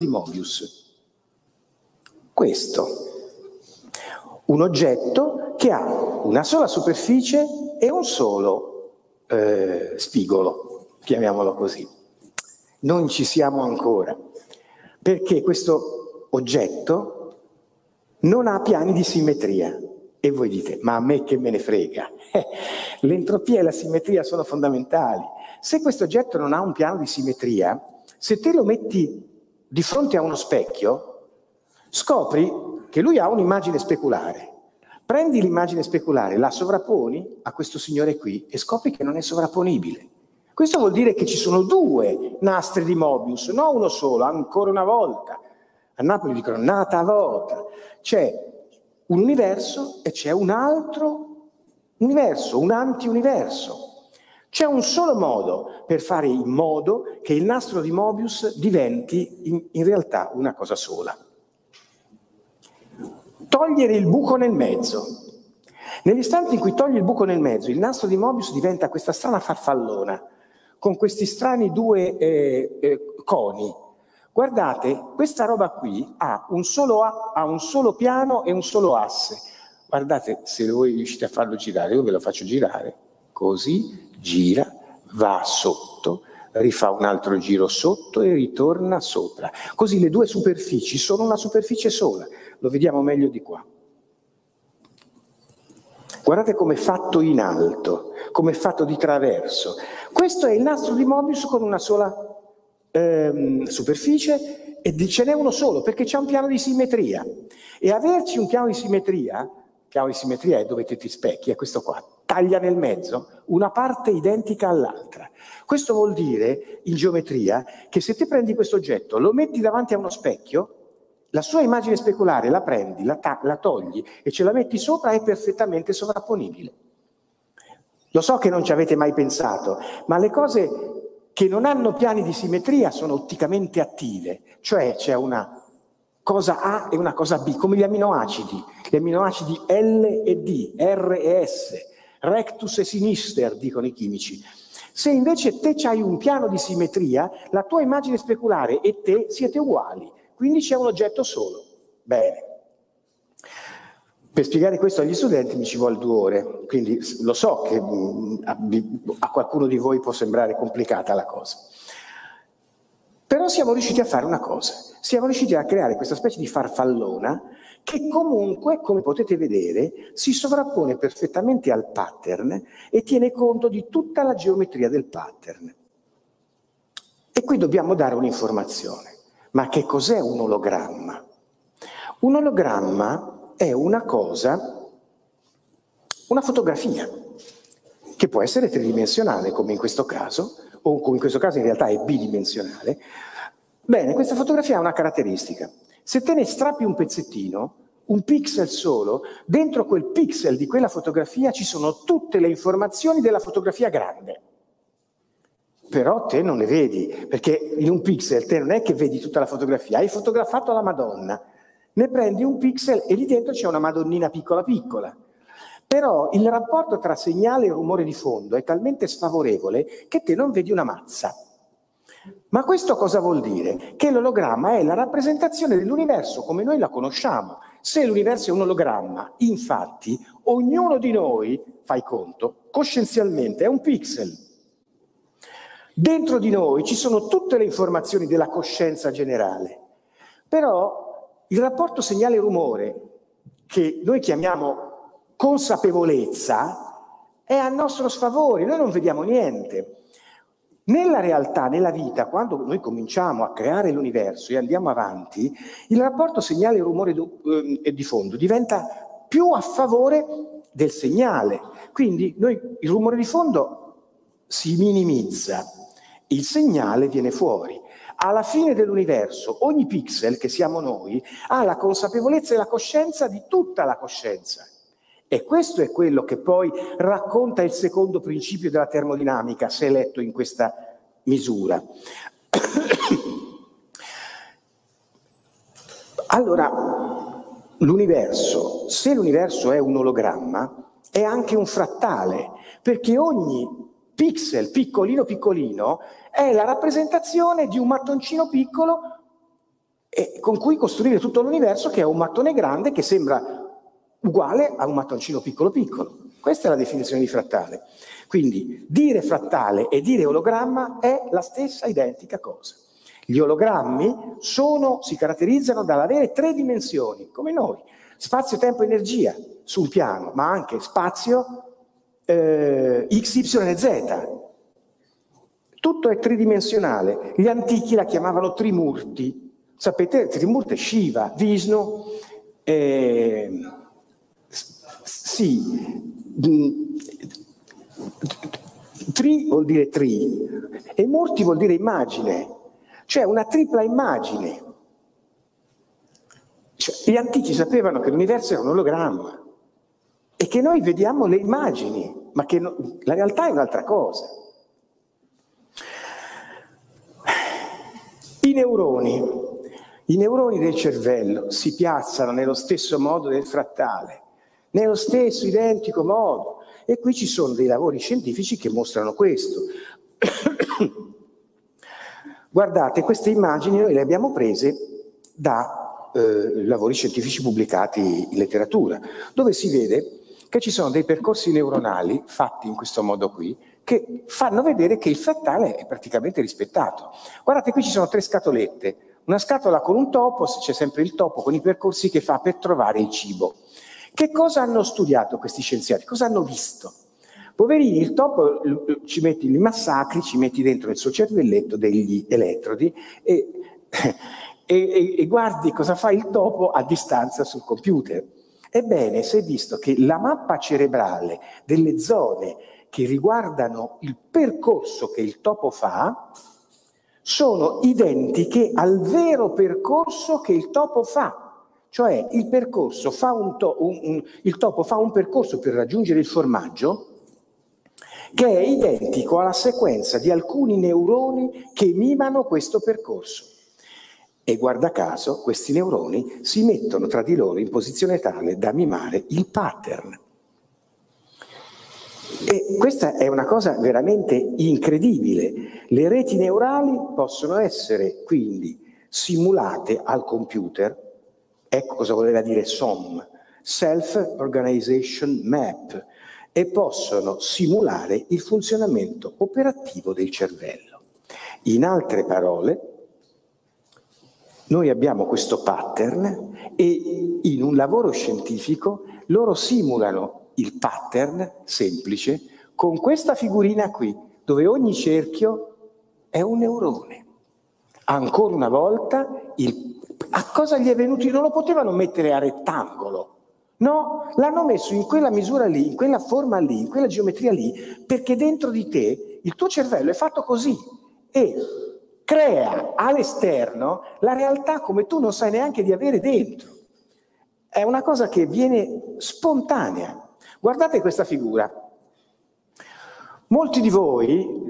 di Mobius. Questo, un oggetto che ha una sola superficie e un solo eh, spigolo, chiamiamolo così. Non ci siamo ancora, perché questo oggetto non ha piani di simmetria. E voi dite, ma a me che me ne frega? L'entropia e la simmetria sono fondamentali. Se questo oggetto non ha un piano di simmetria, se te lo metti di fronte a uno specchio, scopri che lui ha un'immagine speculare. Prendi l'immagine speculare, la sovrapponi a questo signore qui e scopri che non è sovrapponibile. Questo vuol dire che ci sono due nastri di Mobius, non uno solo, ancora una volta. A Napoli dicono nata volta. C'è un universo e c'è un altro universo, un anti-universo. C'è un solo modo per fare in modo che il nastro di Mobius diventi in, in realtà una cosa sola. Togliere il buco nel mezzo. Nell'istante in cui togli il buco nel mezzo, il nastro di Mobius diventa questa strana farfallona, con questi strani due eh, eh, coni. Guardate, questa roba qui ha un, solo, ha un solo piano e un solo asse. Guardate se voi riuscite a farlo girare, io ve lo faccio girare, così, gira, va sotto, rifà un altro giro sotto e ritorna sopra. Così le due superfici sono una superficie sola. Lo vediamo meglio di qua. Guardate come è fatto in alto, come è fatto di traverso. Questo è il nastro di Mobius con una sola ehm, superficie e ce n'è uno solo perché c'è un piano di simmetria. E averci un piano di simmetria piano di simmetria è dove te ti specchi, è questo qua, taglia nel mezzo una parte identica all'altra. Questo vuol dire in geometria che se te prendi questo oggetto, lo metti davanti a uno specchio, la sua immagine speculare la prendi, la, la togli e ce la metti sopra è perfettamente sovrapponibile. Lo so che non ci avete mai pensato, ma le cose che non hanno piani di simmetria sono otticamente attive, cioè c'è una cosa A e una cosa B, come gli aminoacidi, gli aminoacidi L e D, R e S, rectus e sinister, dicono i chimici. Se invece te hai un piano di simmetria, la tua immagine speculare e te siete uguali, quindi c'è un oggetto solo. Bene. Per spiegare questo agli studenti mi ci vuole due ore, quindi lo so che mm, a qualcuno di voi può sembrare complicata la cosa. Però siamo riusciti a fare una cosa, siamo riusciti a creare questa specie di farfallona che comunque, come potete vedere, si sovrappone perfettamente al pattern e tiene conto di tutta la geometria del pattern. E qui dobbiamo dare un'informazione. Ma che cos'è un ologramma? Un ologramma è una cosa, una fotografia, che può essere tridimensionale come in questo caso, o come in questo caso in realtà è bidimensionale, bene, questa fotografia ha una caratteristica. Se te ne strappi un pezzettino, un pixel solo, dentro quel pixel di quella fotografia ci sono tutte le informazioni della fotografia grande. Però te non le vedi, perché in un pixel te non è che vedi tutta la fotografia, hai fotografato la Madonna, ne prendi un pixel e lì dentro c'è una Madonnina piccola piccola. Però il rapporto tra segnale e rumore di fondo è talmente sfavorevole che te non vedi una mazza. Ma questo cosa vuol dire? Che l'ologramma è la rappresentazione dell'universo come noi la conosciamo. Se l'universo è un ologramma, infatti, ognuno di noi, fai conto, coscienzialmente è un pixel. Dentro di noi ci sono tutte le informazioni della coscienza generale. Però il rapporto segnale-rumore, che noi chiamiamo consapevolezza è a nostro sfavore, noi non vediamo niente. Nella realtà, nella vita, quando noi cominciamo a creare l'universo e andiamo avanti, il rapporto segnale-rumore eh, di fondo diventa più a favore del segnale. Quindi noi, il rumore di fondo si minimizza, il segnale viene fuori. Alla fine dell'universo, ogni pixel che siamo noi ha la consapevolezza e la coscienza di tutta la coscienza. E questo è quello che poi racconta il secondo principio della termodinamica, se letto in questa misura. allora, l'universo, se l'universo è un ologramma, è anche un frattale, perché ogni pixel piccolino piccolino è la rappresentazione di un mattoncino piccolo con cui costruire tutto l'universo che è un mattone grande che sembra uguale a un mattoncino piccolo piccolo. Questa è la definizione di frattale. Quindi dire frattale e dire ologramma è la stessa identica cosa. Gli ologrammi sono, si caratterizzano dall'avere tre dimensioni, come noi, spazio, tempo, energia sul piano, ma anche spazio eh, x, y e z. Tutto è tridimensionale. Gli antichi la chiamavano trimurti. Sapete, trimurti è Shiva, Vishnu, eh, sì, tri vuol dire tri e murti vuol dire immagine, cioè una tripla immagine. Cioè, gli antichi sapevano che l'universo era un ologramma e che noi vediamo le immagini, ma che no, la realtà è un'altra cosa. I neuroni, i neuroni del cervello si piazzano nello stesso modo del frattale, nello stesso identico modo. E qui ci sono dei lavori scientifici che mostrano questo. Guardate, queste immagini noi le abbiamo prese da eh, lavori scientifici pubblicati in letteratura, dove si vede che ci sono dei percorsi neuronali fatti in questo modo qui, che fanno vedere che il frattale è praticamente rispettato. Guardate, qui ci sono tre scatolette. Una scatola con un topo, c'è sempre il topo con i percorsi che fa per trovare il cibo. Che cosa hanno studiato questi scienziati? Cosa hanno visto? Poverini, il topo ci metti, li massacri, ci metti dentro nel suo cervelletto degli elettrodi e, e, e guardi cosa fa il topo a distanza sul computer. Ebbene, si è visto che la mappa cerebrale delle zone che riguardano il percorso che il topo fa sono identiche al vero percorso che il topo fa. Cioè il, percorso fa un to- un, un, il topo fa un percorso per raggiungere il formaggio che è identico alla sequenza di alcuni neuroni che mimano questo percorso. E guarda caso, questi neuroni si mettono tra di loro in posizione tale da mimare il pattern. E questa è una cosa veramente incredibile. Le reti neurali possono essere quindi simulate al computer. Ecco cosa voleva dire SOM, Self Organization Map, e possono simulare il funzionamento operativo del cervello. In altre parole, noi abbiamo questo pattern e in un lavoro scientifico loro simulano il pattern semplice con questa figurina qui, dove ogni cerchio è un neurone. Ancora una volta, il... a cosa gli è venuto? Non lo potevano mettere a rettangolo. No, l'hanno messo in quella misura lì, in quella forma lì, in quella geometria lì, perché dentro di te il tuo cervello è fatto così e crea all'esterno la realtà come tu non sai neanche di avere dentro. È una cosa che viene spontanea. Guardate questa figura. Molti di voi,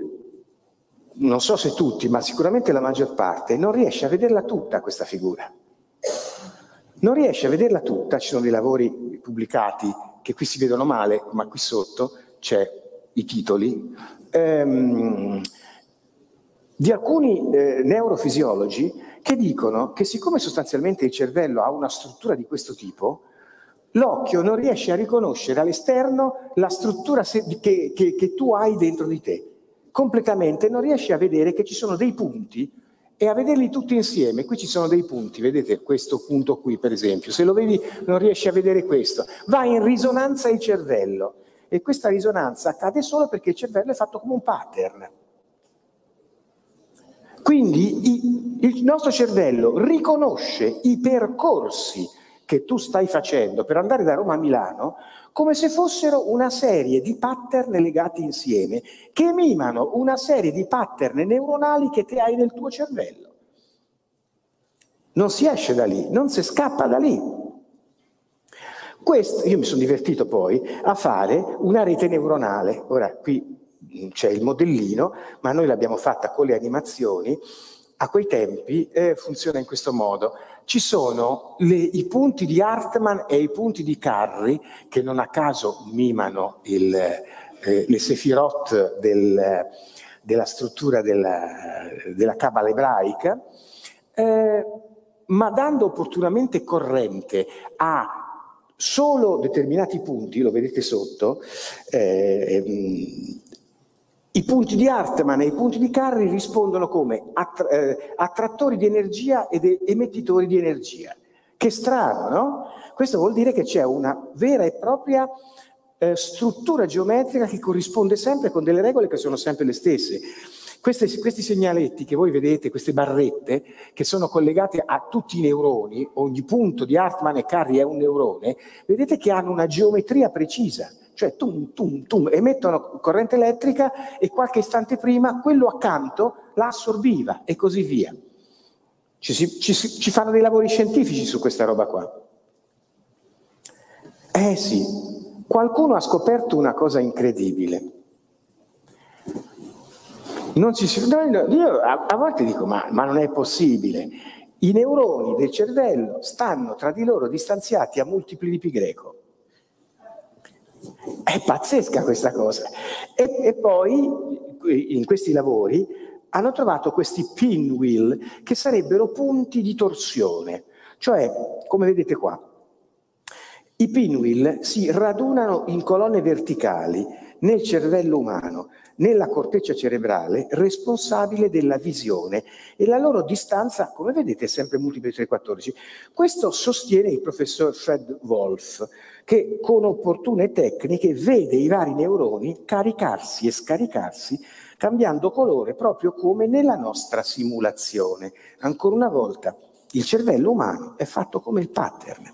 non so se tutti, ma sicuramente la maggior parte, non riesce a vederla tutta questa figura. Non riesce a vederla tutta, ci sono dei lavori pubblicati che qui si vedono male, ma qui sotto c'è i titoli. Ehm, di alcuni eh, neurofisiologi che dicono che siccome sostanzialmente il cervello ha una struttura di questo tipo, l'occhio non riesce a riconoscere all'esterno la struttura che, che, che tu hai dentro di te. Completamente non riesce a vedere che ci sono dei punti e a vederli tutti insieme. Qui ci sono dei punti, vedete questo punto qui per esempio, se lo vedi non riesci a vedere questo. Va in risonanza il cervello e questa risonanza accade solo perché il cervello è fatto come un pattern. Quindi il nostro cervello riconosce i percorsi che tu stai facendo per andare da Roma a Milano come se fossero una serie di pattern legati insieme, che mimano una serie di pattern neuronali che te hai nel tuo cervello. Non si esce da lì, non si scappa da lì. Questo, io mi sono divertito poi a fare una rete neuronale. Ora qui c'è il modellino, ma noi l'abbiamo fatta con le animazioni. A quei tempi eh, funziona in questo modo. Ci sono le, i punti di Hartmann e i punti di Carri, che non a caso mimano il, eh, le sefirot del, della struttura della, della cabala ebraica, eh, ma dando opportunamente corrente a solo determinati punti, lo vedete sotto, eh, ehm, i punti di Hartmann e i punti di Carri rispondono come attra- eh, attrattori di energia ed emettitori di energia. Che strano, no? Questo vuol dire che c'è una vera e propria eh, struttura geometrica che corrisponde sempre con delle regole che sono sempre le stesse. Queste, questi segnaletti che voi vedete, queste barrette, che sono collegate a tutti i neuroni, ogni punto di Hartmann e Carri è un neurone, vedete che hanno una geometria precisa, cioè tum, tum, tum, emettono corrente elettrica e qualche istante prima quello accanto la assorbiva e così via. Ci, si, ci, ci fanno dei lavori scientifici su questa roba qua. Eh sì, qualcuno ha scoperto una cosa incredibile. Si, io a, a volte dico, ma, ma non è possibile. I neuroni del cervello stanno tra di loro distanziati a multipli di pi greco. È pazzesca questa cosa. E, e, poi in questi lavori hanno trovato questi pinwheel che sarebbero punti di torsione. Cioè, come vedete qua, i pinwheel si radunano in colonne verticali nel cervello umano, nella corteccia cerebrale responsabile della visione e la loro distanza, come vedete, è sempre multipla di 314. Questo sostiene il professor Fred Wolf, che con opportune tecniche vede i vari neuroni caricarsi e scaricarsi cambiando colore proprio come nella nostra simulazione. Ancora una volta, il cervello umano è fatto come il pattern.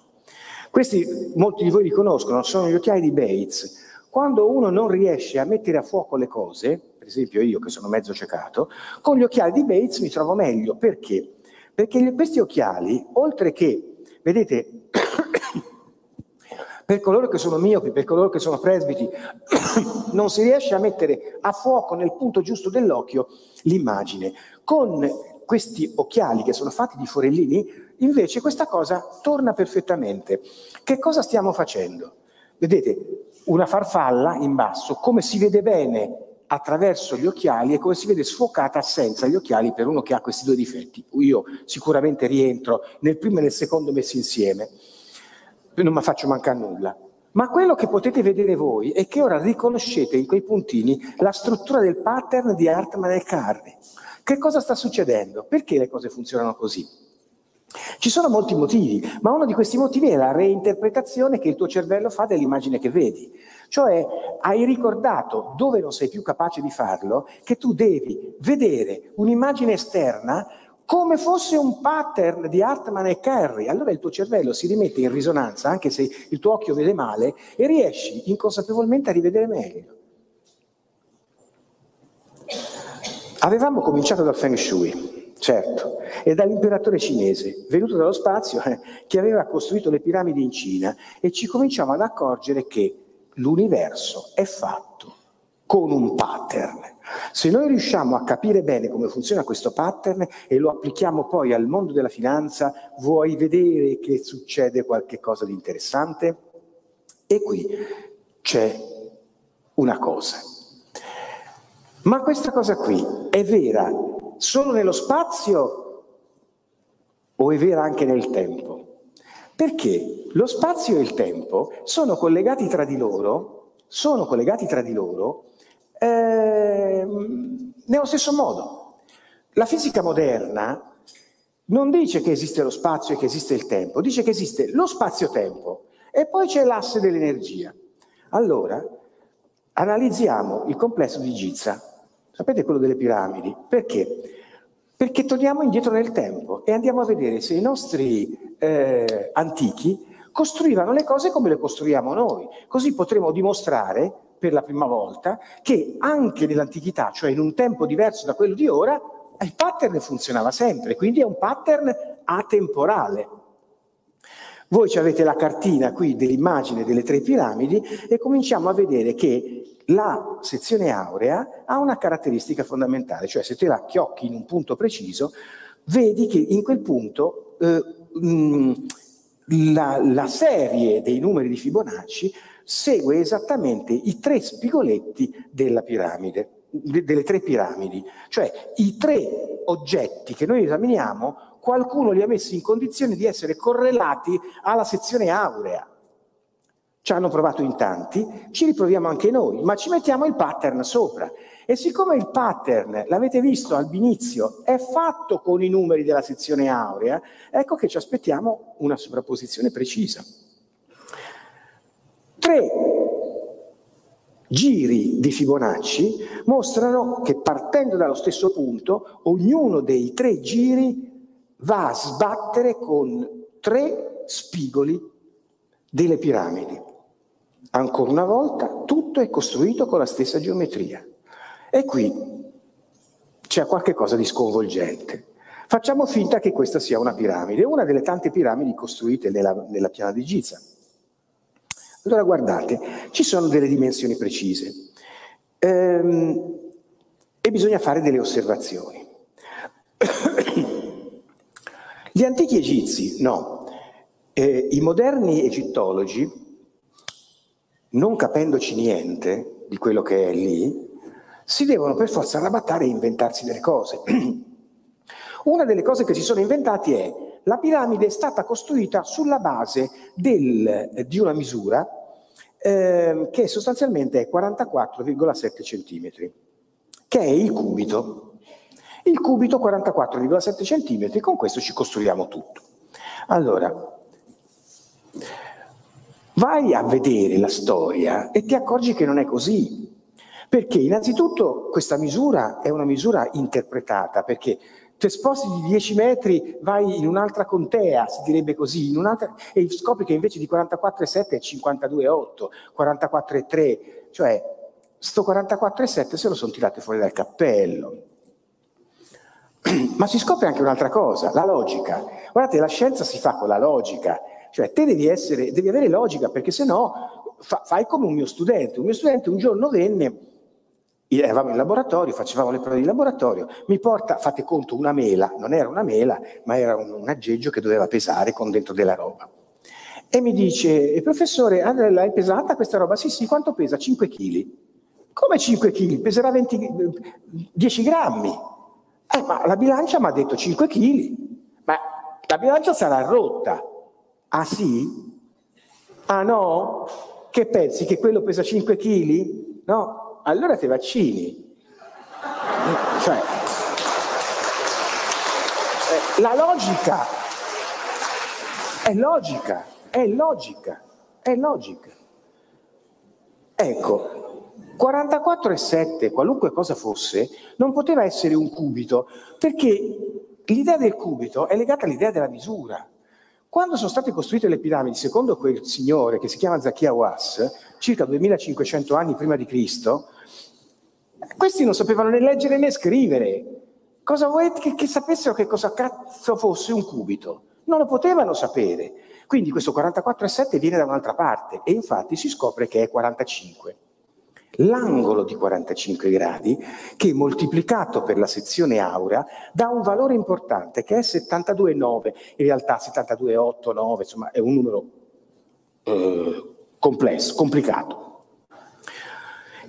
Questi molti di voi li conoscono, sono gli occhiali di Bates, quando uno non riesce a mettere a fuoco le cose, per esempio io che sono mezzo ciecato, con gli occhiali di Bates mi trovo meglio. Perché? Perché questi occhiali, oltre che, vedete, per coloro che sono miopi, per coloro che sono presbiti, non si riesce a mettere a fuoco nel punto giusto dell'occhio l'immagine. Con questi occhiali che sono fatti di forellini, invece questa cosa torna perfettamente. Che cosa stiamo facendo? Vedete, una farfalla in basso, come si vede bene attraverso gli occhiali e come si vede sfocata senza gli occhiali per uno che ha questi due difetti. Io sicuramente rientro nel primo e nel secondo messi insieme, non mi faccio mancare nulla. Ma quello che potete vedere voi è che ora riconoscete in quei puntini la struttura del pattern di Hartmann e Carri. Che cosa sta succedendo? Perché le cose funzionano così? Ci sono molti motivi, ma uno di questi motivi è la reinterpretazione che il tuo cervello fa dell'immagine che vedi. Cioè hai ricordato, dove non sei più capace di farlo, che tu devi vedere un'immagine esterna come fosse un pattern di Hartman e Carry. Allora il tuo cervello si rimette in risonanza, anche se il tuo occhio vede male, e riesci inconsapevolmente a rivedere meglio. Avevamo cominciato dal Feng Shui certo, e dall'imperatore cinese, venuto dallo spazio, eh, che aveva costruito le piramidi in Cina e ci cominciamo ad accorgere che l'universo è fatto con un pattern. Se noi riusciamo a capire bene come funziona questo pattern e lo applichiamo poi al mondo della finanza, vuoi vedere che succede qualche cosa di interessante? E qui c'è una cosa. Ma questa cosa qui è vera solo nello spazio o è vera anche nel tempo? Perché lo spazio e il tempo sono collegati tra di loro, sono collegati tra di loro eh, nello stesso modo. La fisica moderna non dice che esiste lo spazio e che esiste il tempo, dice che esiste lo spazio-tempo e poi c'è l'asse dell'energia. Allora, analizziamo il complesso di Giza Sapete quello delle piramidi? Perché? Perché torniamo indietro nel tempo e andiamo a vedere se i nostri eh, antichi costruivano le cose come le costruiamo noi. Così potremo dimostrare per la prima volta che anche nell'antichità, cioè in un tempo diverso da quello di ora, il pattern funzionava sempre, quindi è un pattern atemporale. Voi avete la cartina qui dell'immagine delle tre piramidi e cominciamo a vedere che la sezione aurea ha una caratteristica fondamentale, cioè se te la chiocchi in un punto preciso, vedi che in quel punto eh, mh, la, la serie dei numeri di Fibonacci segue esattamente i tre spigoletti della piramide, delle tre piramidi, cioè i tre oggetti che noi esaminiamo qualcuno li ha messi in condizione di essere correlati alla sezione aurea. Ci hanno provato in tanti, ci riproviamo anche noi, ma ci mettiamo il pattern sopra. E siccome il pattern, l'avete visto all'inizio, è fatto con i numeri della sezione aurea, ecco che ci aspettiamo una sovrapposizione precisa. Tre giri di Fibonacci mostrano che partendo dallo stesso punto, ognuno dei tre giri va a sbattere con tre spigoli delle piramidi. Ancora una volta, tutto è costruito con la stessa geometria. E qui c'è qualcosa di sconvolgente. Facciamo finta che questa sia una piramide, una delle tante piramidi costruite nella, nella piana di Giza. Allora guardate, ci sono delle dimensioni precise ehm, e bisogna fare delle osservazioni. Gli antichi egizi, no, eh, i moderni egittologi non capendoci niente di quello che è lì, si devono per forza arrabattare e inventarsi delle cose. Una delle cose che si sono inventati è la piramide è stata costruita sulla base del, di una misura eh, che sostanzialmente è 44,7 cm, che è il cubito. Il cubito 44,7 cm, con questo ci costruiamo tutto. Allora, Vai a vedere la storia e ti accorgi che non è così. Perché innanzitutto questa misura è una misura interpretata, perché ti sposti di 10 metri, vai in un'altra contea, si direbbe così, e scopri che invece di 44,7 è 52,8, 44,3, cioè sto 44,7 se lo sono tirate fuori dal cappello. Ma si scopre anche un'altra cosa, la logica. Guardate, la scienza si fa con la logica, cioè te devi, essere, devi avere logica perché se no fa, fai come un mio studente. Un mio studente un giorno venne, eravamo in laboratorio, facevamo le prove di laboratorio, mi porta, fate conto, una mela, non era una mela, ma era un, un aggeggio che doveva pesare con dentro della roba. E mi dice, professore, ah, l'hai pesata questa roba? Sì, sì, quanto pesa? 5 kg. Come 5 kg? Peserà 20, 10 grammi. Eh, ma la bilancia mi ha detto 5 kg. Ma la bilancia sarà rotta. Ah sì? Ah no? Che pensi che quello pesa 5 kg? No? Allora ti vaccini. Cioè, eh, la logica è logica, è logica, è logica. Ecco, 44,7, qualunque cosa fosse, non poteva essere un cubito, perché l'idea del cubito è legata all'idea della misura. Quando sono state costruite le piramidi, secondo quel signore che si chiama Zacchia Was, circa 2500 anni prima di Cristo, questi non sapevano né leggere né scrivere. Cosa volete che, che sapessero che cosa cazzo fosse un cubito? Non lo potevano sapere. Quindi questo 44,7 viene da un'altra parte e infatti si scopre che è 45 l'angolo di 45 gradi che moltiplicato per la sezione aurea dà un valore importante che è 72,9, in realtà 72,8, insomma è un numero eh, complesso, complicato,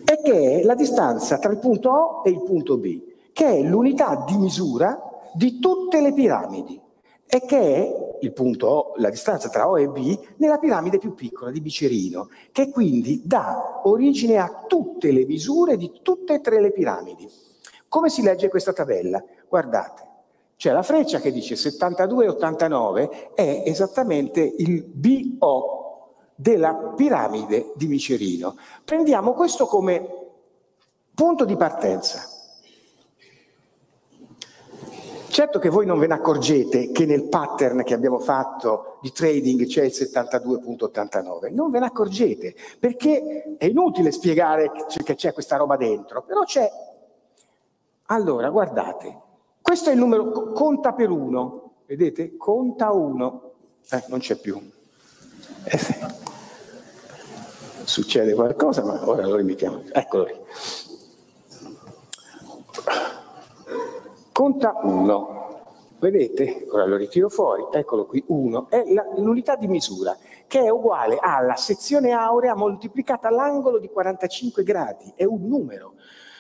e che è la distanza tra il punto O e il punto B, che è l'unità di misura di tutte le piramidi e che è il punto O, la distanza tra O e B nella piramide più piccola di Bicerino, che quindi dà origine a tutte le misure di tutte e tre le piramidi. Come si legge questa tabella? Guardate, c'è la freccia che dice 72,89 è esattamente il BO della piramide di Micerino. Prendiamo questo come punto di partenza. Certo che voi non ve ne accorgete che nel pattern che abbiamo fatto di trading c'è il 72.89, non ve ne accorgete perché è inutile spiegare che c'è questa roba dentro, però c'è. Allora, guardate, questo è il numero, conta per uno, vedete? Conta uno, eh, non c'è più. Eh, succede qualcosa, ma ora lo rimettiamo. Eccolo lì. Conta 1. Vedete? Ora lo ritiro fuori, eccolo qui, 1. È l'unità di misura che è uguale alla sezione aurea moltiplicata all'angolo di 45 gradi. È un numero.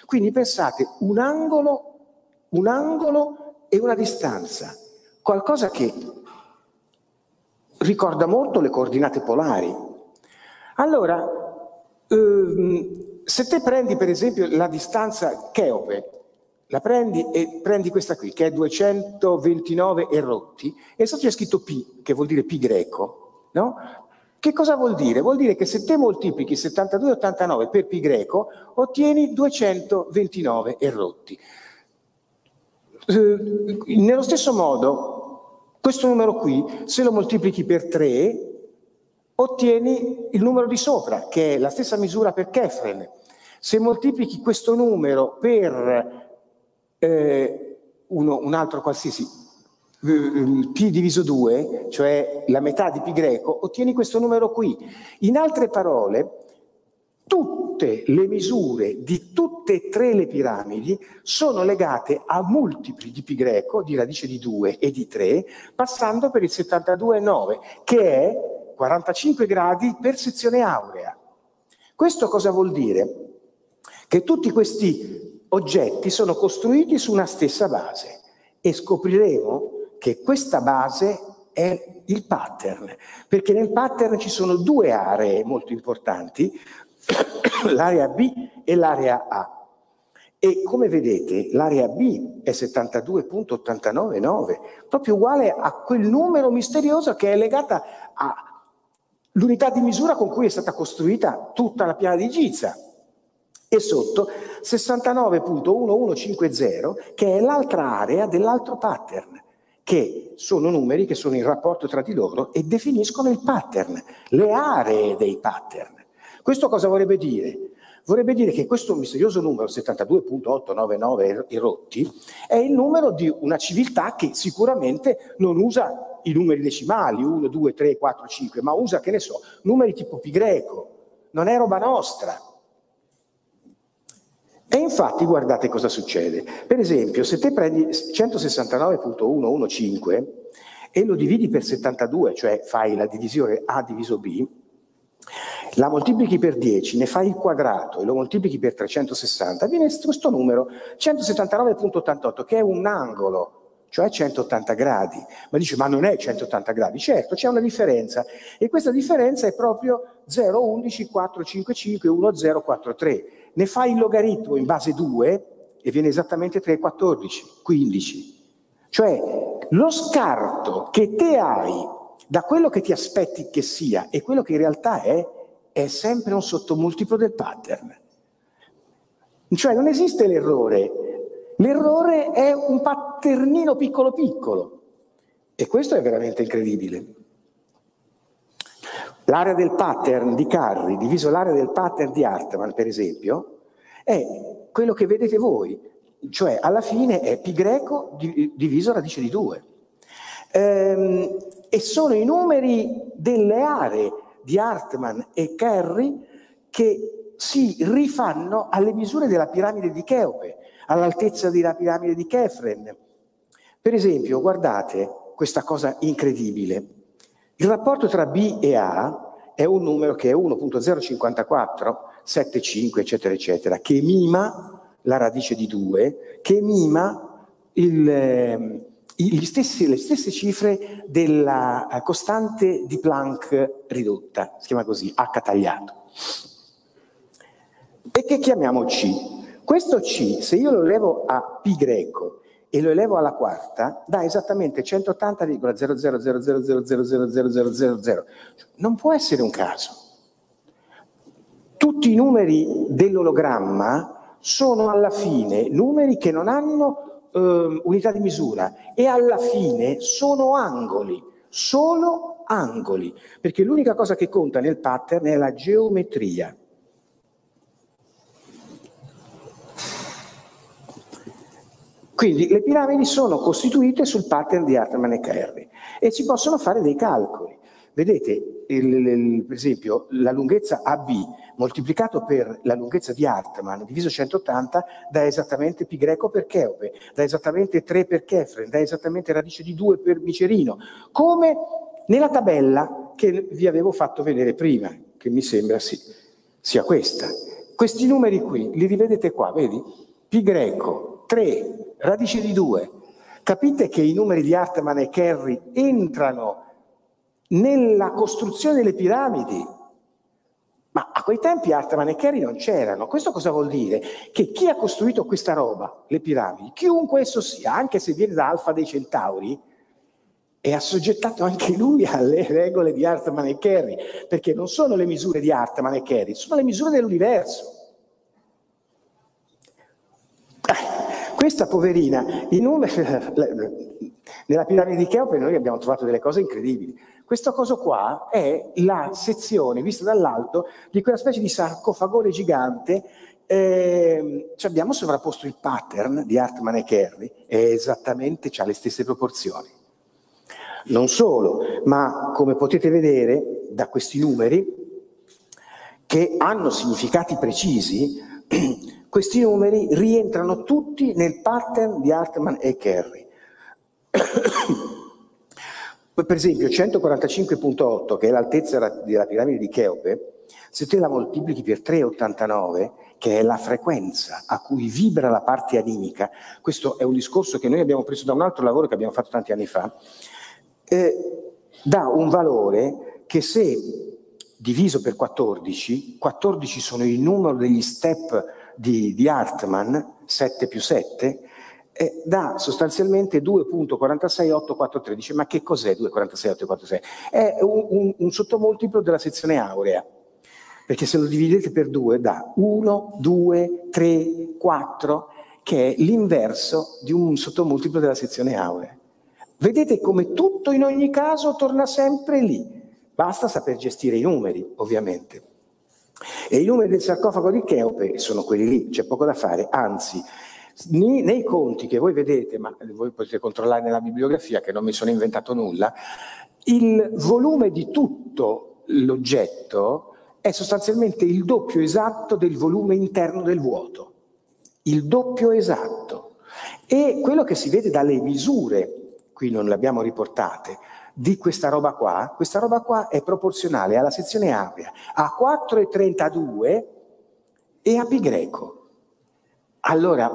Quindi pensate, un angolo, un angolo e una distanza. qualcosa che ricorda molto le coordinate polari. Allora, ehm, se te prendi per esempio la distanza Cheope, la prendi e prendi questa qui, che è 229 e rotti, e sotto c'è scritto P, che vuol dire pi greco, no? Che cosa vuol dire? Vuol dire che se te moltiplichi 72,89 per pi greco, ottieni 229 e rotti. Eh, nello stesso modo, questo numero qui, se lo moltiplichi per 3, ottieni il numero di sopra, che è la stessa misura per Kefren. Se moltiplichi questo numero per eh, uno, un altro qualsiasi eh, P diviso 2, cioè la metà di Pi greco, ottieni questo numero qui. In altre parole, tutte le misure di tutte e tre le piramidi sono legate a multipli di Pi greco, di radice di 2 e di 3, passando per il 72,9, che è 45 gradi per sezione aurea. Questo cosa vuol dire? Che tutti questi oggetti sono costruiti su una stessa base e scopriremo che questa base è il pattern, perché nel pattern ci sono due aree molto importanti, l'area B e l'area A. E come vedete l'area B è 72.899, proprio uguale a quel numero misterioso che è legata all'unità di misura con cui è stata costruita tutta la piana di Giza. E sotto 69.1150 che è l'altra area dell'altro pattern che sono numeri che sono in rapporto tra di loro e definiscono il pattern, le aree dei pattern. Questo cosa vorrebbe dire? Vorrebbe dire che questo misterioso numero 72.899 erotti è il numero di una civiltà che sicuramente non usa i numeri decimali, 1, 2, 3, 4, 5, ma usa, che ne so, numeri tipo pi greco. Non è roba nostra. E infatti guardate cosa succede. Per esempio, se te prendi 169.115 e lo dividi per 72, cioè fai la divisione A diviso B, la moltiplichi per 10, ne fai il quadrato e lo moltiplichi per 360, viene questo numero 179.88 che è un angolo cioè 180 gradi. Ma dice, ma non è 180 gradi? Certo, c'è una differenza e questa differenza è proprio 0,11, 455, 1043 ne fai il logaritmo in base 2 e viene esattamente 3,14, 15. Cioè lo scarto che te hai da quello che ti aspetti che sia e quello che in realtà è, è sempre un sottomultiplo del pattern. Cioè non esiste l'errore, l'errore è un patternino piccolo piccolo e questo è veramente incredibile. L'area del pattern di Carri diviso l'area del pattern di Hartmann, per esempio, è quello che vedete voi, cioè alla fine è pi greco diviso radice di 2. Ehm, e sono i numeri delle aree di Hartmann e Carri che si rifanno alle misure della piramide di Cheope, all'altezza della piramide di Kefren. Per esempio, guardate questa cosa incredibile. Il rapporto tra B e A è un numero che è 1.05475, eccetera, eccetera, che mima la radice di 2, che mima il, eh, stessi, le stesse cifre della eh, costante di Planck ridotta, si chiama così, H tagliato. E che chiamiamo C. Questo C, se io lo levo a pi greco e lo elevo alla quarta, dà esattamente 180,00000000000. Non può essere un caso. Tutti i numeri dell'ologramma sono alla fine numeri che non hanno eh, unità di misura e alla fine sono angoli, solo angoli, perché l'unica cosa che conta nel pattern è la geometria. Quindi le piramidi sono costituite sul pattern di Hartmann e Kerry e si possono fare dei calcoli. Vedete, il, il, per esempio, la lunghezza AB moltiplicato per la lunghezza di Hartmann diviso 180 dà esattamente pi greco per Cheope, dà esattamente 3 per Kefren, dà esattamente radice di 2 per Micerino, come nella tabella che vi avevo fatto vedere prima, che mi sembra sì, sia questa. Questi numeri qui li rivedete qua, vedi? Pi greco 3 radice di 2 Capite che i numeri di Hartmann e Kerry entrano nella costruzione delle piramidi? Ma a quei tempi Hartmann e Kerry non c'erano. Questo cosa vuol dire? Che chi ha costruito questa roba, le piramidi, chiunque esso sia, anche se viene da Alfa dei Centauri, è assoggettato anche lui alle regole di Hartmann e Kerry, perché non sono le misure di Hartmann e Kerry, sono le misure dell'universo. Questa poverina, i numeri, nella piramide di Cheope noi abbiamo trovato delle cose incredibili. Questo coso qua è la sezione, vista dall'alto, di quella specie di sarcofagone gigante eh, ci abbiamo sovrapposto il pattern di Hartmann e Kerry e esattamente ha le stesse proporzioni. Non solo, ma come potete vedere da questi numeri, che hanno significati precisi, questi numeri rientrano tutti nel pattern di Hartmann e Kerry. per esempio 145.8, che è l'altezza della piramide di Cheope, se te la moltiplichi per 3,89, che è la frequenza a cui vibra la parte animica, questo è un discorso che noi abbiamo preso da un altro lavoro che abbiamo fatto tanti anni fa, eh, dà un valore che se diviso per 14, 14 sono il numero degli step di, di Hartmann, 7 più 7, eh, dà sostanzialmente 2.46843. Ma che cos'è 2.46843? È un, un, un sottomultiplo della sezione aurea, perché se lo dividete per 2 dà 1, 2, 3, 4, che è l'inverso di un sottomultiplo della sezione aurea. Vedete come tutto in ogni caso torna sempre lì. Basta saper gestire i numeri, ovviamente. E i numeri del sarcofago di Cheope sono quelli lì, c'è poco da fare, anzi, nei, conti che voi vedete, ma voi potete controllare nella bibliografia che non mi sono inventato nulla, il volume di tutto l'oggetto è sostanzialmente il doppio esatto del volume interno del vuoto. Il doppio esatto. E quello che si vede dalle misure qui non le abbiamo riportate, di questa roba qua, questa roba qua è proporzionale alla sezione ampia, a 4,32 e a pi greco. Allora,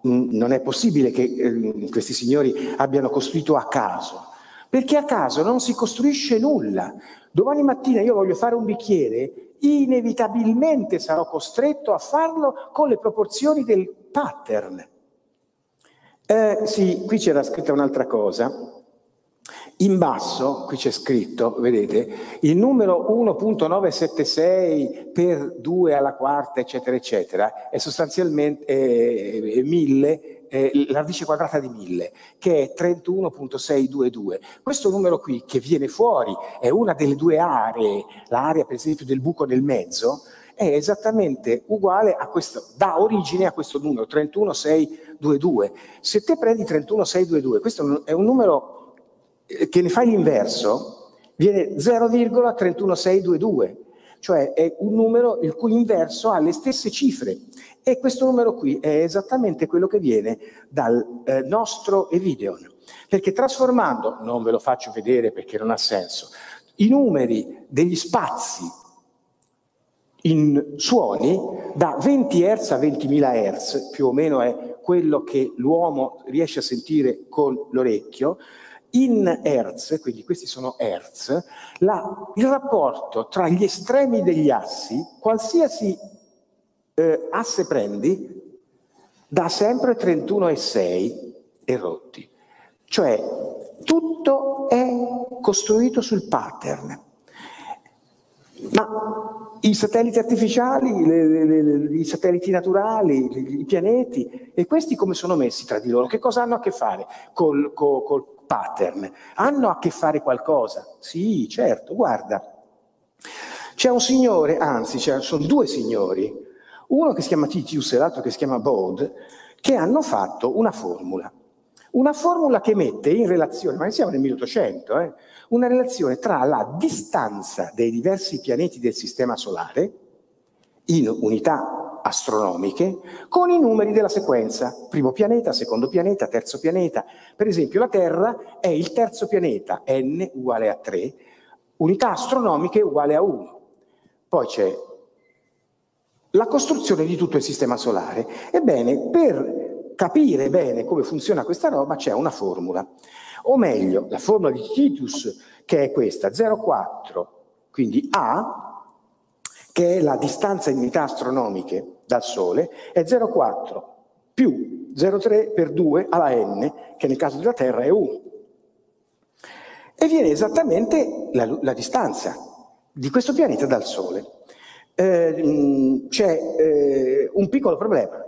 non è possibile che eh, questi signori abbiano costruito a caso, perché a caso non si costruisce nulla. Domani mattina io voglio fare un bicchiere, inevitabilmente sarò costretto a farlo con le proporzioni del pattern. Eh, sì, qui c'era scritta un'altra cosa. In basso, qui c'è scritto, vedete, il numero 1.976 per 2 alla quarta, eccetera, eccetera, è sostanzialmente eh, 1000, eh, la radice quadrata di 1000, che è 31.622. Questo numero qui, che viene fuori, è una delle due aree, l'area per esempio del buco nel mezzo, è esattamente uguale a questo, dà origine a questo numero, 31622. Se te prendi 31622, questo è un numero che ne fai l'inverso, viene 0,31622, cioè è un numero il cui inverso ha le stesse cifre. E questo numero qui è esattamente quello che viene dal eh, nostro Evideon. Perché trasformando, non ve lo faccio vedere perché non ha senso, i numeri degli spazi in suoni da 20 Hz a 20.000 Hz, più o meno è quello che l'uomo riesce a sentire con l'orecchio, in Hertz, quindi questi sono Hertz, la, il rapporto tra gli estremi degli assi, qualsiasi eh, asse prendi, dà sempre 31,6 e rotti. Cioè tutto è costruito sul pattern. Ma i satelliti artificiali, le, le, le, i satelliti naturali, i pianeti, e questi come sono messi tra di loro? Che cosa hanno a che fare col, col, col pattern? Hanno a che fare qualcosa? Sì, certo, guarda. C'è un signore, anzi, sono due signori, uno che si chiama Titius e l'altro che si chiama Bode, che hanno fatto una formula. Una formula che mette in relazione, ma siamo nel 1800, eh, una relazione tra la distanza dei diversi pianeti del Sistema Solare, in unità astronomiche, con i numeri della sequenza, primo pianeta, secondo pianeta, terzo pianeta. Per esempio la Terra è il terzo pianeta, n uguale a 3, unità astronomiche uguale a 1. Poi c'è la costruzione di tutto il Sistema Solare. Ebbene, per capire bene come funziona questa roba c'è una formula. O meglio, la formula di Titius che è questa, 0,4, quindi A, che è la distanza in unità astronomiche dal Sole, è 0,4 più 0,3 per 2 alla n, che nel caso della Terra è 1. E viene esattamente la, la distanza di questo pianeta dal Sole. Eh, c'è eh, un piccolo problema,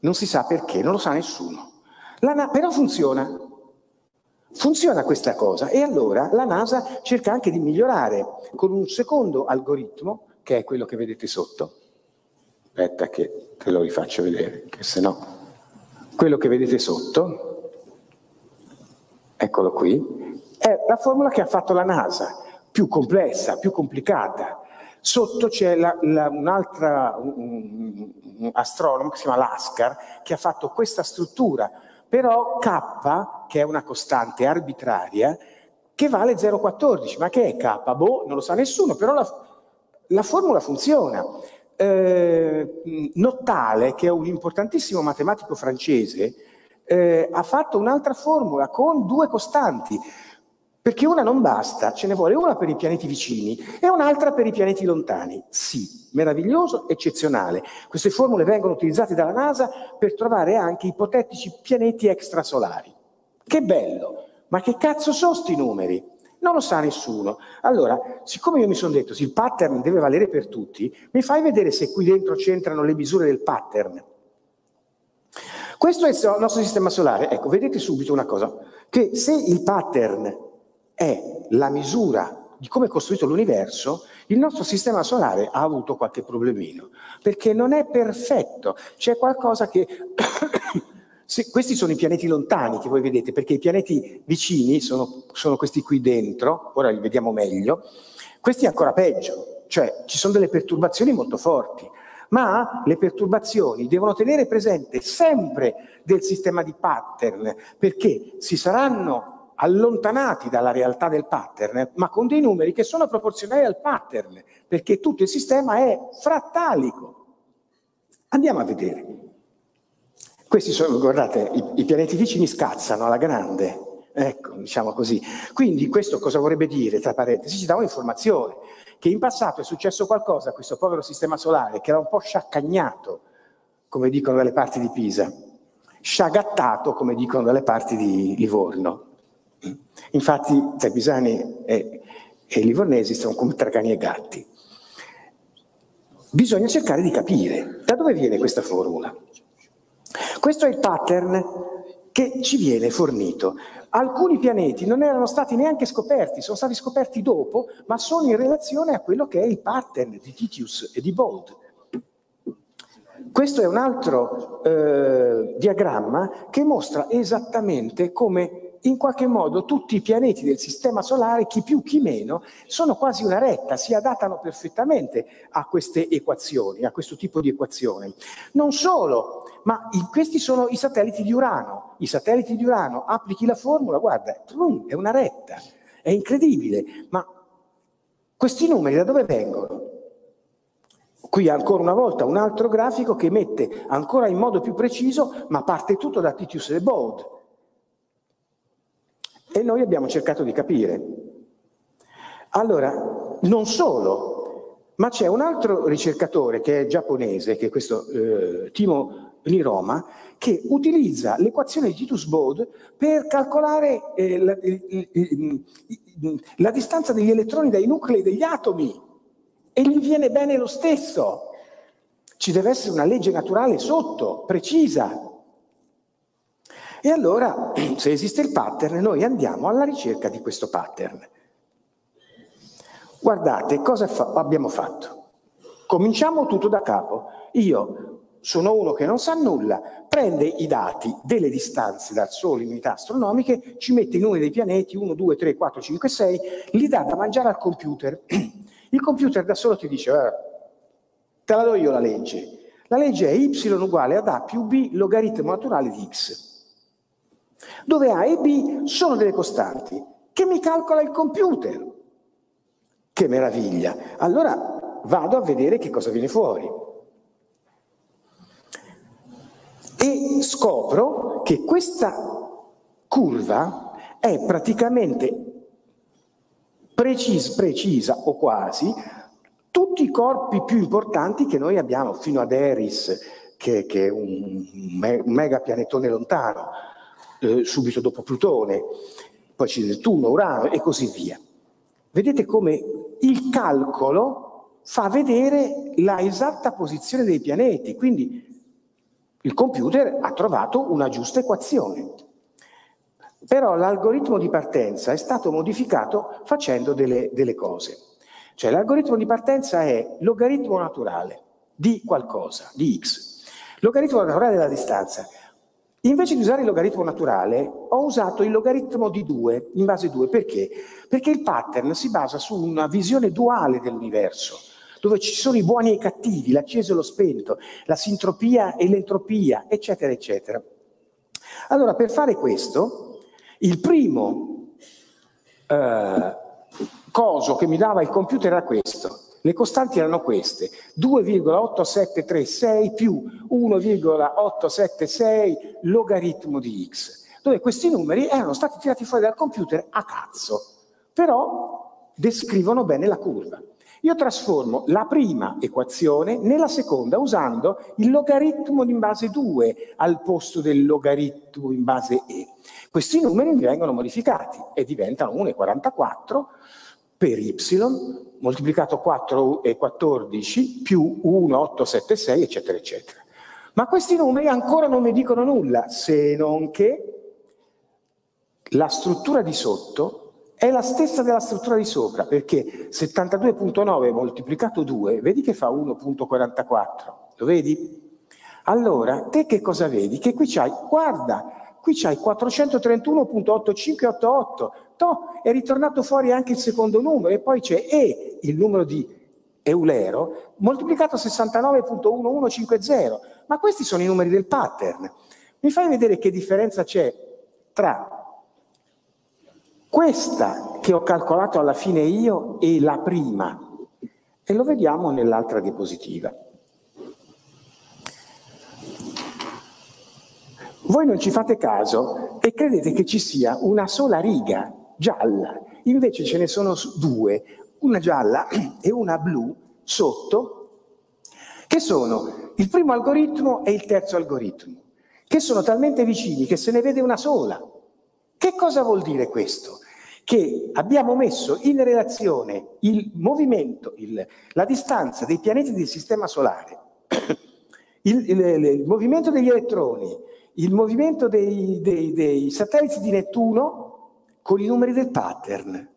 non si sa perché, non lo sa nessuno. La, però funziona. Funziona questa cosa e allora la NASA cerca anche di migliorare con un secondo algoritmo, che è quello che vedete sotto. Aspetta che te lo rifaccio vedere, che se no... Quello che vedete sotto, eccolo qui, è la formula che ha fatto la NASA, più complessa, più complicata. Sotto c'è un'altra un, un astronomo che si chiama Laskar, che ha fatto questa struttura però K, che è una costante arbitraria, che vale 0,14. Ma che è K? Boh, non lo sa nessuno, però la, la formula funziona. Eh, Nottale, che è un importantissimo matematico francese, eh, ha fatto un'altra formula con due costanti, perché una non basta, ce ne vuole una per i pianeti vicini e un'altra per i pianeti lontani. Sì, meraviglioso, eccezionale. Queste formule vengono utilizzate dalla NASA per trovare anche ipotetici pianeti extrasolari. Che bello! Ma che cazzo sono sti numeri? Non lo sa nessuno. Allora, siccome io mi sono detto, se il pattern deve valere per tutti, mi fai vedere se qui dentro c'entrano le misure del pattern. Questo è il nostro sistema solare. Ecco, vedete subito una cosa, che se il pattern è la misura di come è costruito l'universo, il nostro sistema solare ha avuto qualche problemino, perché non è perfetto, c'è qualcosa che... Se, questi sono i pianeti lontani che voi vedete, perché i pianeti vicini sono, sono questi qui dentro, ora li vediamo meglio, questi è ancora peggio, cioè ci sono delle perturbazioni molto forti, ma le perturbazioni devono tenere presente sempre del sistema di pattern, perché si saranno allontanati dalla realtà del pattern, ma con dei numeri che sono proporzionali al pattern, perché tutto il sistema è frattalico. Andiamo a vedere. Questi sono, guardate, i, i pianeti vicini scazzano alla grande, ecco, diciamo così. Quindi questo cosa vorrebbe dire, tra parentesi? Ci dà un'informazione, che in passato è successo qualcosa a questo povero sistema solare che era un po' sciaccagnato, come dicono dalle parti di Pisa, sciagattato, come dicono dalle parti di Livorno. Infatti Trepisani e, e Livornesi sono come tra cani e gatti. Bisogna cercare di capire da dove viene questa formula. Questo è il pattern che ci viene fornito. Alcuni pianeti non erano stati neanche scoperti, sono stati scoperti dopo, ma sono in relazione a quello che è il pattern di Titius e di Bold. Questo è un altro eh, diagramma che mostra esattamente come in qualche modo tutti i pianeti del Sistema Solare, chi più chi meno, sono quasi una retta, si adattano perfettamente a queste equazioni, a questo tipo di equazione. Non solo, ma questi sono i satelliti di Urano. I satelliti di Urano, applichi la formula, guarda, è una retta, è incredibile, ma questi numeri da dove vengono? Qui ancora una volta un altro grafico che mette ancora in modo più preciso, ma parte tutto da Titius e Bode e noi abbiamo cercato di capire. Allora, non solo, ma c'è un altro ricercatore che è giapponese, che è questo eh, Timo Niroma, che utilizza l'equazione di Titus Bode per calcolare eh, la, la distanza degli elettroni dai nuclei degli atomi e gli viene bene lo stesso. Ci deve essere una legge naturale sotto, precisa, e allora, se esiste il pattern, noi andiamo alla ricerca di questo pattern. Guardate cosa fa abbiamo fatto. Cominciamo tutto da capo. Io sono uno che non sa nulla, prende i dati delle distanze dal Sole in unità astronomiche, ci mette i numeri dei pianeti, 1, 2, 3, 4, 5, 6, li dà da mangiare al computer. Il computer da solo ti dice, eh, te la do io la legge. La legge è y uguale ad a più b logaritmo naturale di x dove A e B sono delle costanti che mi calcola il computer. Che meraviglia! Allora vado a vedere che cosa viene fuori. E scopro che questa curva è praticamente precisa, precisa o quasi tutti i corpi più importanti che noi abbiamo, fino ad Eris, che, che è un, me, un megapianetone lontano, eh, subito dopo Plutone, poi c'è Nettuno, Urano e così via. Vedete come il calcolo fa vedere la esatta posizione dei pianeti, quindi il computer ha trovato una giusta equazione. Però l'algoritmo di partenza è stato modificato facendo delle, delle cose. Cioè l'algoritmo di partenza è logaritmo naturale di qualcosa, di x. Logaritmo naturale della distanza. Invece di usare il logaritmo naturale, ho usato il logaritmo di 2, in base 2. Perché? Perché il pattern si basa su una visione duale dell'universo, dove ci sono i buoni e i cattivi, l'acceso e lo spento, la sintropia e l'entropia, eccetera, eccetera. Allora, per fare questo, il primo eh, coso che mi dava il computer era questo. Le costanti erano queste, 2,8736 più 1,876 logaritmo di x, dove questi numeri erano stati tirati fuori dal computer a cazzo, però descrivono bene la curva. Io trasformo la prima equazione nella seconda usando il logaritmo in base 2 al posto del logaritmo in base e. Questi numeri mi vengono modificati e diventano 1,44 per y moltiplicato 4 e 14 più 1, 8, 7, 6, eccetera, eccetera. Ma questi numeri ancora non mi dicono nulla, se non che la struttura di sotto è la stessa della struttura di sopra, perché 72.9 moltiplicato 2, vedi che fa 1.44, lo vedi? Allora, te che cosa vedi? Che qui c'hai, guarda, qui c'hai 431.8588, to, è ritornato fuori anche il secondo numero, e poi c'è E, il numero di Eulero, moltiplicato 69.1150, ma questi sono i numeri del pattern. Mi fai vedere che differenza c'è tra questa che ho calcolato alla fine io è la prima e lo vediamo nell'altra diapositiva. Voi non ci fate caso e credete che ci sia una sola riga gialla, invece ce ne sono due, una gialla e una blu sotto, che sono il primo algoritmo e il terzo algoritmo, che sono talmente vicini che se ne vede una sola. Che cosa vuol dire questo? Che abbiamo messo in relazione il movimento, il, la distanza dei pianeti del Sistema Solare, il, il, il movimento degli elettroni, il movimento dei, dei, dei satelliti di Nettuno con i numeri del pattern,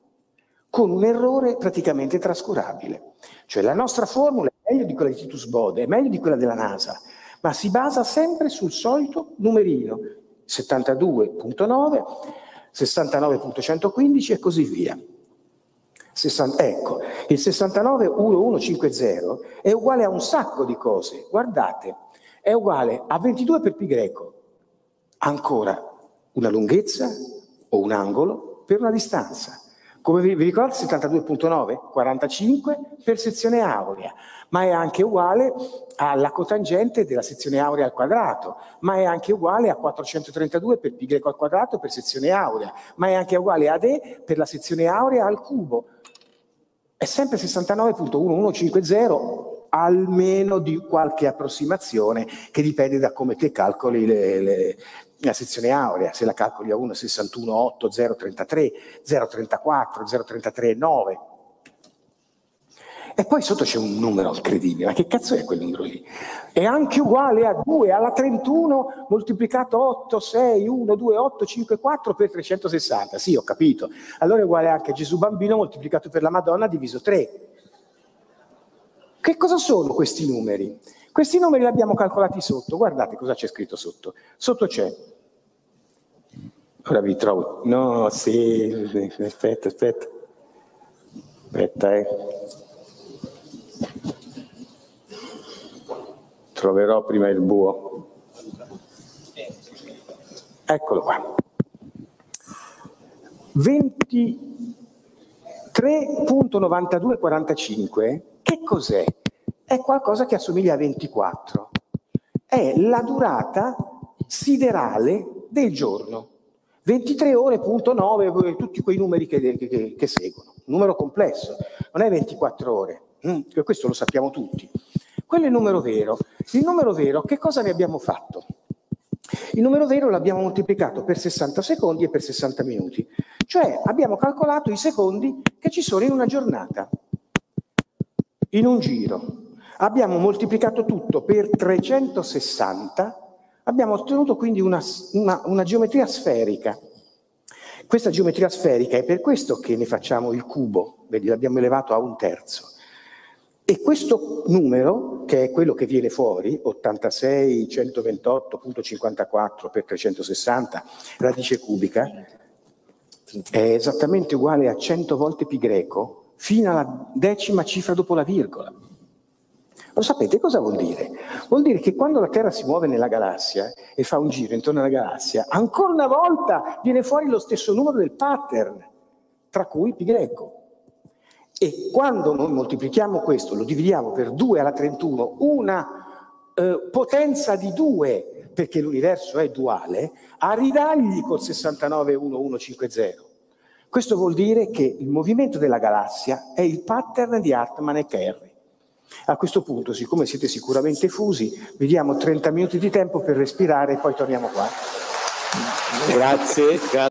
con un errore praticamente trascurabile. Cioè la nostra formula è meglio di quella di Titus Bode, è meglio di quella della NASA, ma si basa sempre sul solito numerino 72.9, 69.115 e così via. 60, ecco, il 691150 è uguale a un sacco di cose. Guardate, è uguale a 22 per pi greco, ancora una lunghezza o un angolo per una distanza. Come vi, vi ricordate 72.9? 45 per sezione aurea, ma è anche uguale alla cotangente della sezione aurea al quadrato, ma è anche uguale a 432 per greco al quadrato per sezione aurea, ma è anche uguale ad E per la sezione aurea al cubo. È sempre 69.1150 almeno di qualche approssimazione che dipende da come te calcoli le, le, la sezione aurea, se la calcoli a 1,61,8, 0,33, 0,34, 0,33, 9. E poi sotto c'è un numero incredibile, ma che cazzo è quel numero lì? È anche uguale a 2 alla 31 moltiplicato 8, 6, 1, 2, 8, 5, 4 per 360. Sì, ho capito. Allora è uguale anche a Gesù bambino moltiplicato per la Madonna diviso 3. Che cosa sono questi numeri? Questi numeri li abbiamo calcolati sotto. Guardate cosa c'è scritto sotto. Sotto c'è Ora vi trovo. No, sì, aspetta, aspetta. Aspetta, eh. Troverò prima il buo. Eccolo qua. 23.9245, che cos'è? È qualcosa che assomiglia a 24. È la durata siderale del giorno. 23 ore, punto 9, tutti quei numeri che, che, che seguono. Numero complesso, non è 24 ore, mm, questo lo sappiamo tutti. Quello è il numero vero. Il numero vero, che cosa ne abbiamo fatto? Il numero vero l'abbiamo moltiplicato per 60 secondi e per 60 minuti. Cioè abbiamo calcolato i secondi che ci sono in una giornata, in un giro. Abbiamo moltiplicato tutto per 360, abbiamo ottenuto quindi una, una, una geometria sferica. Questa geometria sferica è per questo che ne facciamo il cubo, vedi, l'abbiamo elevato a un terzo. E questo numero, che è quello che viene fuori, 86, 128.54 per 360, radice cubica, è esattamente uguale a 100 volte pi greco fino alla decima cifra dopo la virgola. Lo sapete cosa vuol dire? Vuol dire che quando la Terra si muove nella galassia e fa un giro intorno alla galassia, ancora una volta viene fuori lo stesso numero del pattern, tra cui pi greco. E quando noi moltiplichiamo questo, lo dividiamo per 2 alla 31, una eh, potenza di 2, perché l'universo è duale, a ridagli col 691150. Questo vuol dire che il movimento della galassia è il pattern di Hartmann e Kerry. A questo punto, siccome siete sicuramente fusi, vi diamo 30 minuti di tempo per respirare e poi torniamo qua. Grazie.